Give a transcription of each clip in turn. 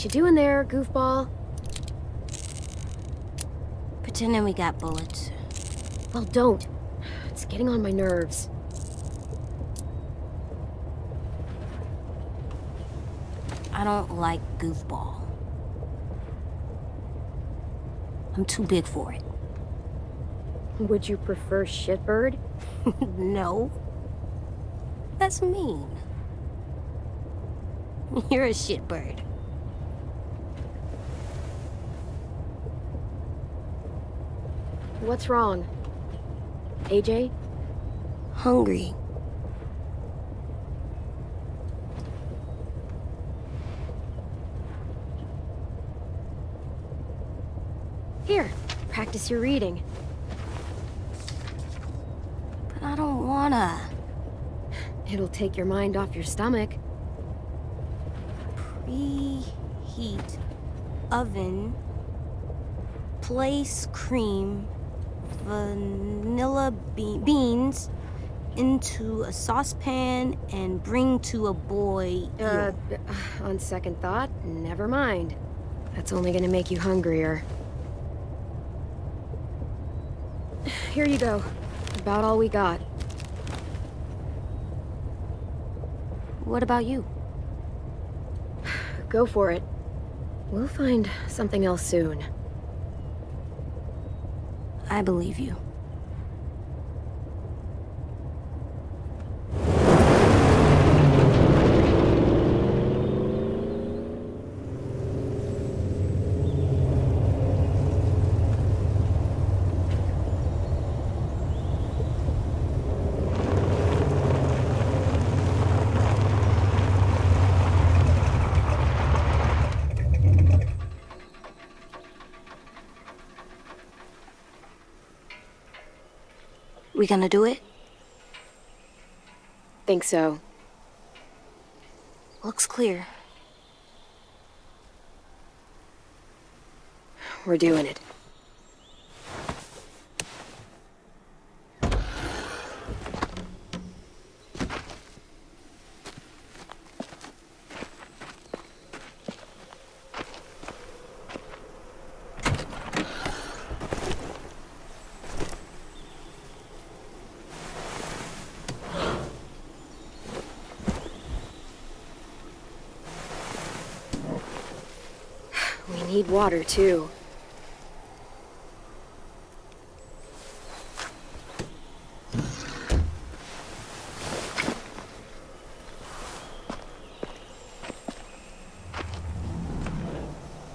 What you doing there, goofball? Pretending we got bullets. Well, don't. It's getting on my nerves. I don't like goofball. I'm too big for it. Would you prefer shitbird? no. That's mean. You're a shitbird. What's wrong? AJ? Hungry. Here, practice your reading. But I don't wanna. It'll take your mind off your stomach. Preheat oven. Place cream, vanilla be beans into a saucepan and bring to a boil. Uh, on second thought, never mind. That's only gonna make you hungrier. Here you go. About all we got. What about you? Go for it. We'll find something else soon. I believe you. We gonna do it? Think so. Looks clear. We're doing it. We need water, too.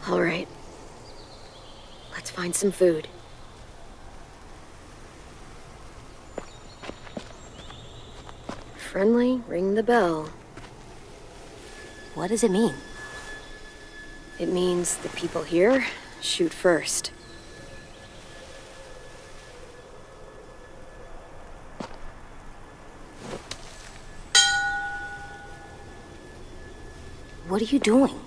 All right. Let's find some food. Friendly, ring the bell. What does it mean? It means the people here shoot first. What are you doing?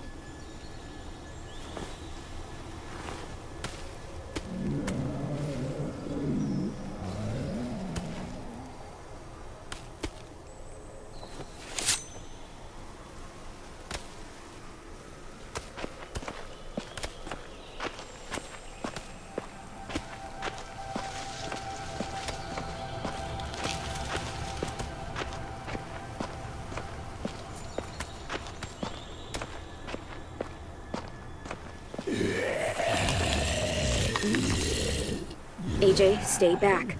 AJ, stay back.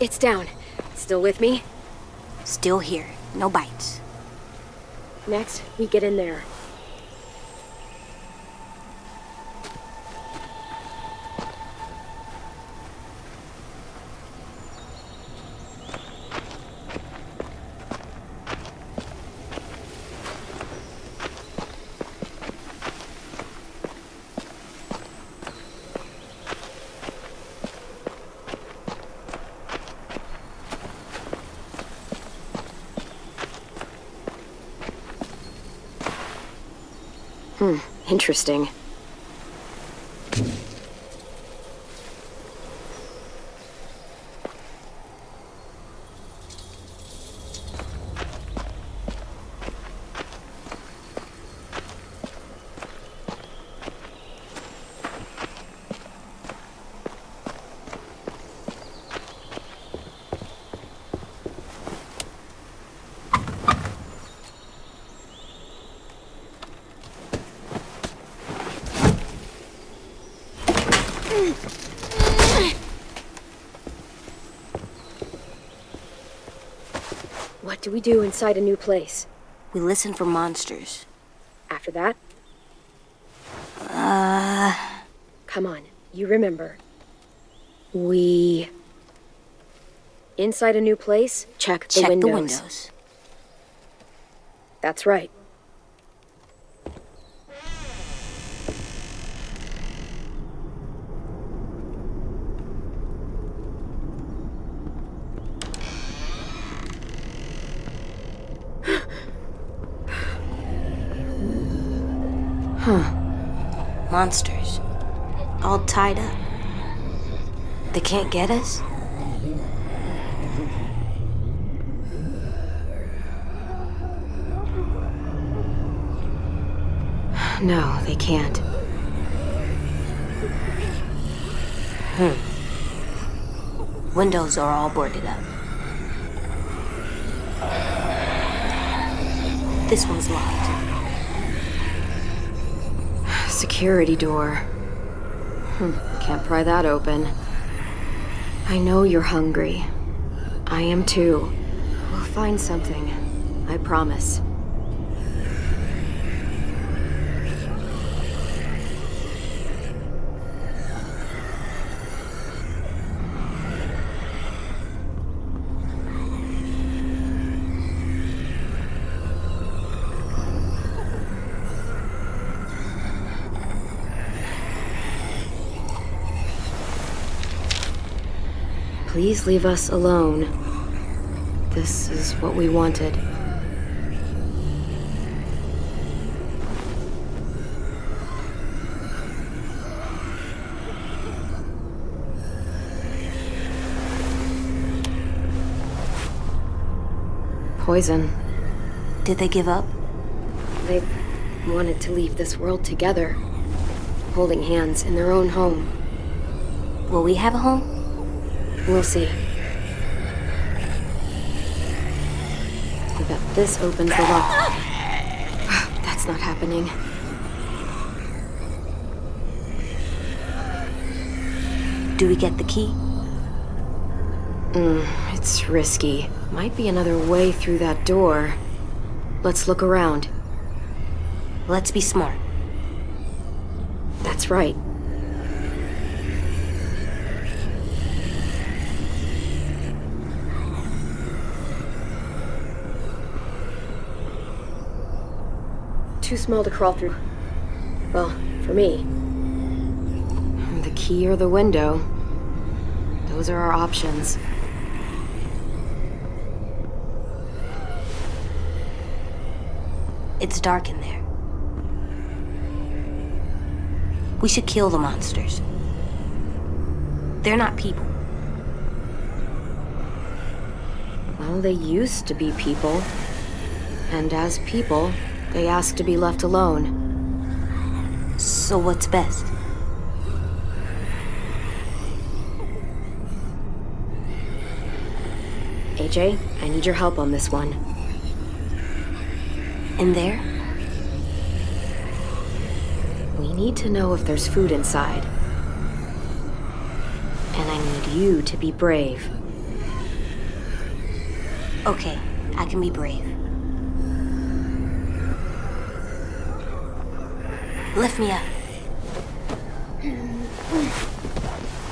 It's down. Still with me? Still here. No bites. Next, we get in there. Hmm, interesting. What do we do inside a new place? We listen for monsters. After that? Uh. Come on, you remember. We. Inside a new place, check the Check windows. the windows. That's right. Monsters. All tied up. They can't get us? No, they can't. Hmm. Windows are all boarded up. This one's locked. Security door. Hmm, can't pry that open. I know you're hungry. I am too. We'll find something. I promise. Please leave us alone. This is what we wanted. Poison. Did they give up? They wanted to leave this world together, holding hands in their own home. Will we have a home? We'll see. I bet this opens the lock. That's not happening. Do we get the key? Mm, it's risky. Might be another way through that door. Let's look around. Let's be smart. That's right. Too small to crawl through. Well, for me. The key or the window. Those are our options. It's dark in there. We should kill the monsters. They're not people. Well, they used to be people. And as people, they ask to be left alone. So what's best? AJ, I need your help on this one. In there? We need to know if there's food inside. And I need you to be brave. Okay, I can be brave. Lift me up.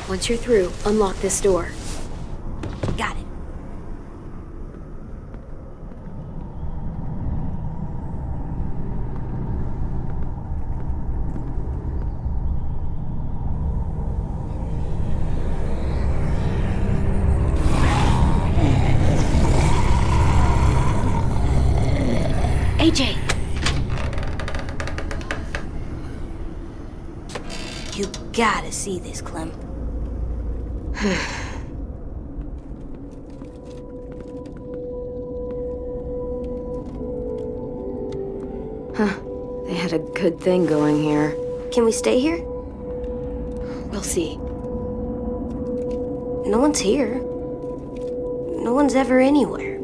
Once you're through, unlock this door. Got it. Gotta see this, Clem. Huh. They had a good thing going here. Can we stay here? We'll see. No one's here. No one's ever anywhere.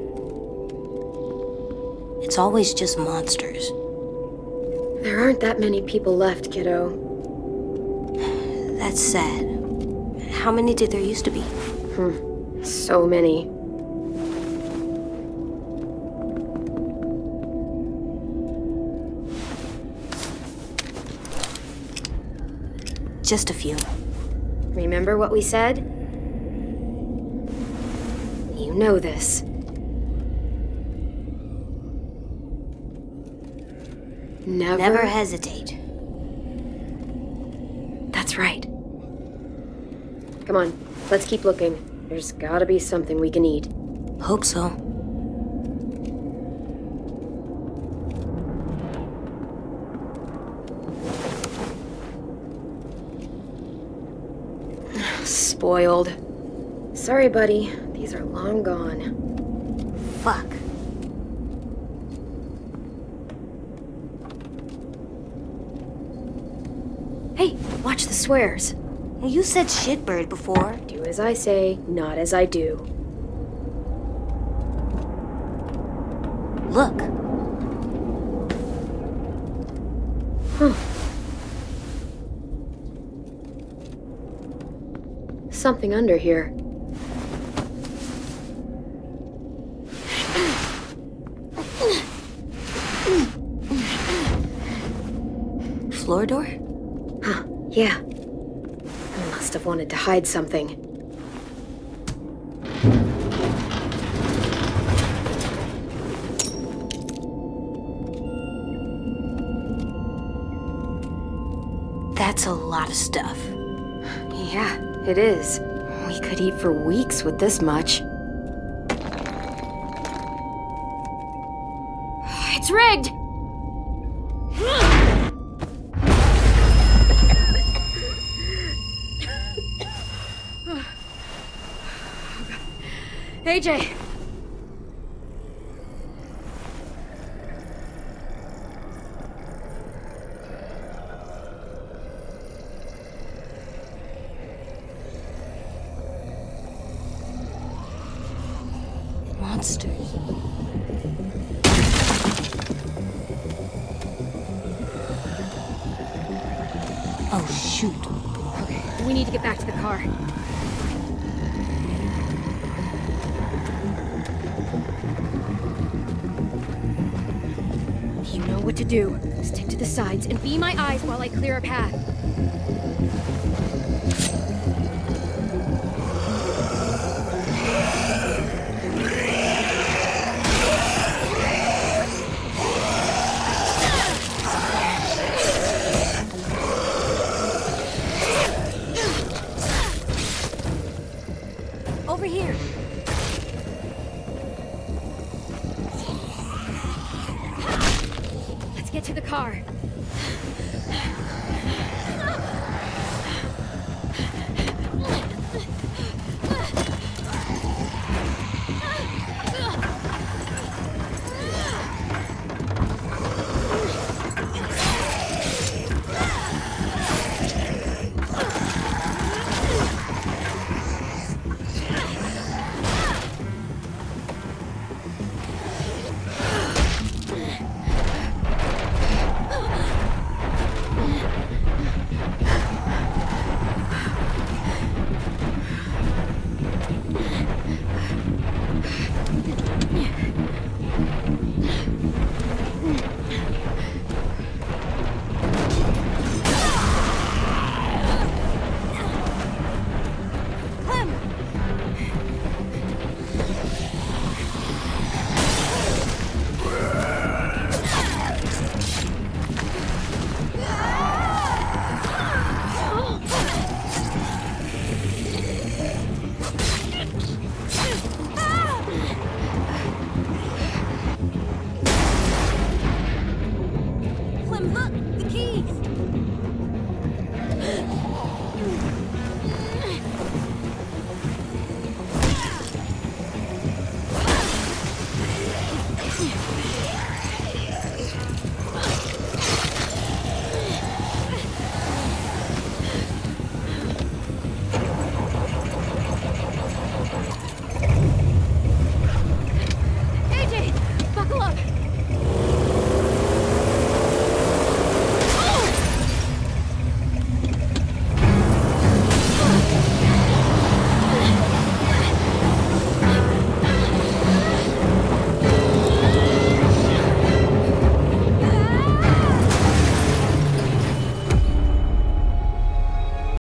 It's always just monsters. There aren't that many people left, kiddo. That's sad. How many did there used to be? Hmm. So many. Just a few. Remember what we said? You know this. Never. Never hesitate. That's right. Come on, let's keep looking. There's gotta be something we can eat. Hope so. Spoiled. Sorry, buddy. These are long gone. Fuck. Hey, watch the swears. You said shitbird before. Do as I say, not as I do. Look. Huh. Something under here. Floor door? Huh, yeah. Must have wanted to hide something. That's a lot of stuff. Yeah, it is. We could eat for weeks with this much. It's rigged! AJ! Monsters. Oh, shoot. Okay, we need to get back to the car. to do. Stick to the sides and be my eyes while I clear a path. the car.